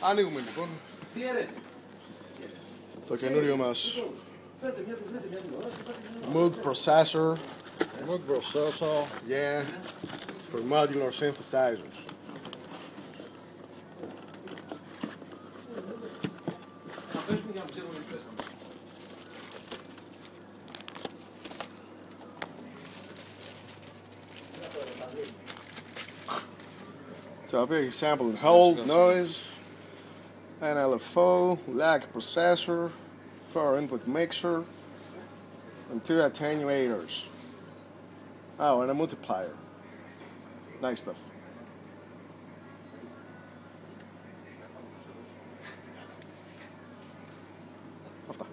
Ανοίγουμε λοιπόν το καινούριο μας Moog processor. Moog processor. Yeah, for modular synthesizers. So I've got sample and hold noise, an LFO, lag processor, 4 input mixer, and two attenuators. Oh, and a multiplier. Nice stuff. Ofta.